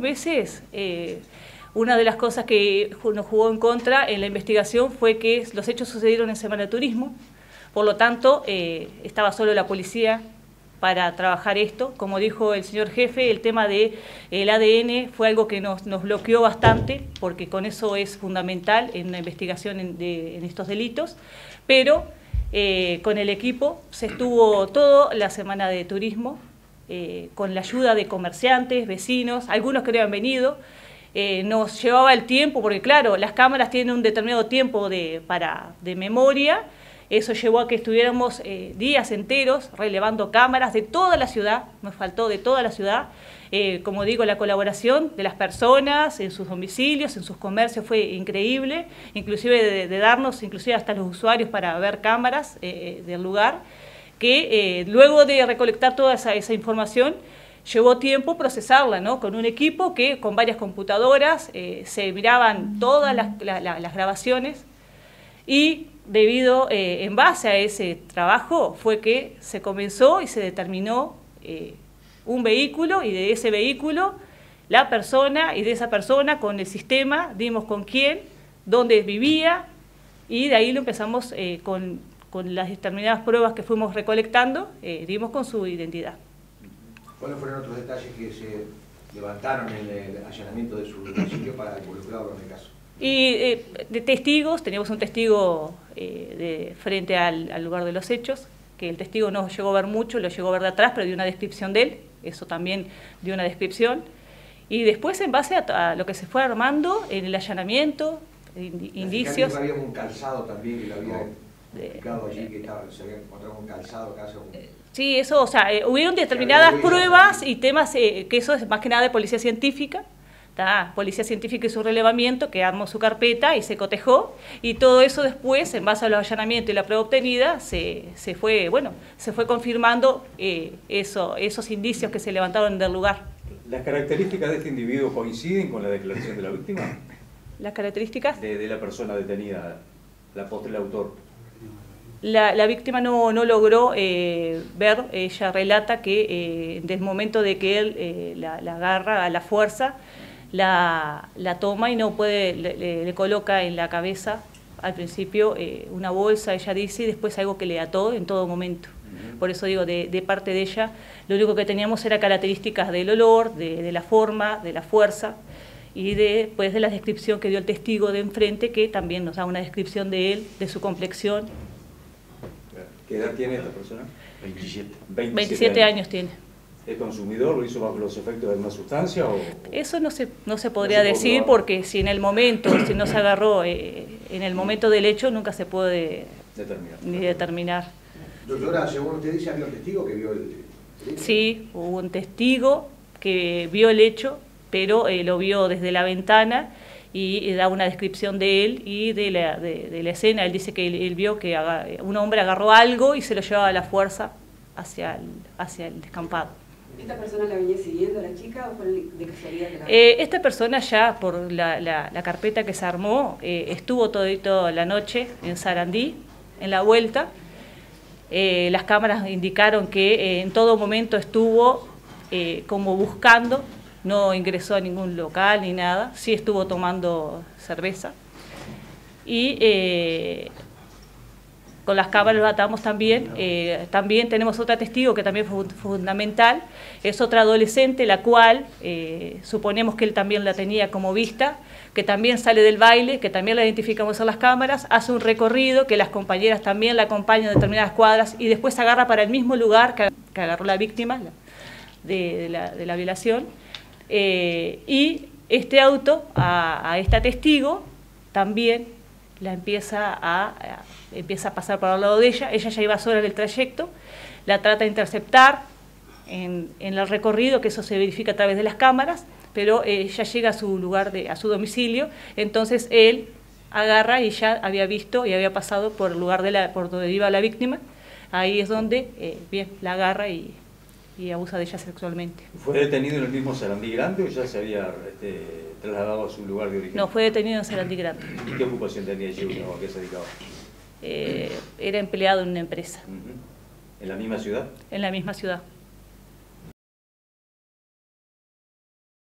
veces, eh, una de las cosas que nos jugó en contra en la investigación fue que los hechos sucedieron en Semana de Turismo, por lo tanto, eh, estaba solo la policía para trabajar esto. Como dijo el señor jefe, el tema del el ADN fue algo que nos, bloqueó bastante, porque con eso es fundamental en la investigación en, estos delitos, pero eh, con el equipo se estuvo toda la semana de turismo, eh, con la ayuda de comerciantes, vecinos, algunos que no habían venido, eh, nos llevaba el tiempo, porque claro, las cámaras tienen un determinado tiempo de, para, de memoria, eso llevó a que estuviéramos eh, días enteros relevando cámaras de toda la ciudad, nos faltó de toda la ciudad. Como digo, la colaboración de las personas en sus domicilios, en sus comercios fue increíble, inclusive de, darnos, inclusive hasta los usuarios para ver cámaras del lugar, que luego de recolectar toda esa, información, llevó tiempo procesarla, ¿no? Con un equipo que con varias computadoras se miraban todas las, grabaciones y debido, eh, en base a ese trabajo, fue que se comenzó y se determinó eh, un vehículo y de ese vehículo la persona y de esa persona con el sistema dimos con quién, dónde vivía y de ahí lo empezamos eh, con, con, las determinadas pruebas que fuimos recolectando, dimos con su identidad. ¿Cuáles fueron otros detalles que se levantaron en el allanamiento de su domicilio para involucrarlo en el caso? Y eh, de testigos, teníamos un testigo eh, de, frente al, lugar de los hechos, que el testigo no llegó a ver mucho, lo llegó a ver de atrás, pero dio una descripción de él, eso también dio una descripción. Y después, en base a, lo que se fue armando en el allanamiento, indicios... Había un calzado también que lo había indicado allí, que estaba, se había encontrado un calzado casi un... Sí, eso, o sea, eh, hubieron determinadas pruebas y temas, que eso es más que nada de policía científica, Policía Científica hizo un relevamiento que armó su carpeta y se cotejó y todo eso después, en base a los allanamientos y la prueba obtenida, se, se fue, bueno, se fue confirmando eh, eso, esos indicios que se levantaron del lugar. ¿Las características de este individuo coinciden con la declaración de la víctima? ¿Las características? De, la persona detenida, la postre del autor. La, la, víctima no, no logró eh, ver, ella relata que eh, desde el momento de que él la, la, agarra a la fuerza, la, toma y no puede, le, coloca en la cabeza al principio eh, una bolsa, ella dice, y después algo que le ató en todo momento. Por eso digo, de, parte de ella, lo único que teníamos era características del olor, de, la forma, de la fuerza, y después de la descripción que dio el testigo de enfrente, que también nos da una descripción de él, de su complexión. ¿Qué edad tiene esta persona? 27. 27, años tiene el consumidor lo hizo bajo los efectos de una sustancia? O, Eso no se, no se podría decir porque si en el momento, si no se agarró eh, en el momento del hecho, nunca se puede determinar. ni determinar. Doctora, según usted dice, ¿había un testigo que vio el, hecho? Sí, hubo un testigo que vio el hecho, pero eh, lo vio desde la ventana y, da una descripción de él y de la, de, la escena. Él dice que él, vio que un hombre agarró algo y se lo llevaba a la fuerza hacia hacia el descampado. ¿Esta persona la venía siguiendo a la chica o fue de casualidad la eh, Esta persona ya por la, la, carpeta que se armó eh, estuvo toda la noche en Sarandí, en la vuelta. Eh, las cámaras indicaron que en todo momento estuvo como buscando, no ingresó a ningún local ni nada, sí estuvo tomando cerveza. Y con las cámaras lo atamos también. Eh, también tenemos otra testigo que también fue fundamental, es otra adolescente, la cual eh, suponemos que él también la tenía como vista, que también sale del baile, que también la identificamos en las cámaras, hace un recorrido, que las compañeras también la acompañan en determinadas cuadras y después se agarra para el mismo lugar que, agarró la víctima de, la, violación. Eh, y este auto, a, esta testigo, también la empieza a, empieza a pasar por al lado de ella, ella ya iba sola en el trayecto, la trata de interceptar en, el recorrido, que eso se verifica a través de las cámaras, pero ella llega a su lugar, de, a su domicilio, entonces él agarra y ya había visto y había pasado por el lugar de la, por donde iba la víctima, ahí es donde eh, la agarra y, abusa de ella sexualmente. ¿Fue detenido en el mismo Sarandí Grande o ya se había este, trasladado a su lugar de origen? No, fue detenido en Sarandí Grande. ¿Y qué ocupación tenía allí o a qué se dedicaba? Eh, era empleado en una empresa. ¿En la misma ciudad? En la misma ciudad.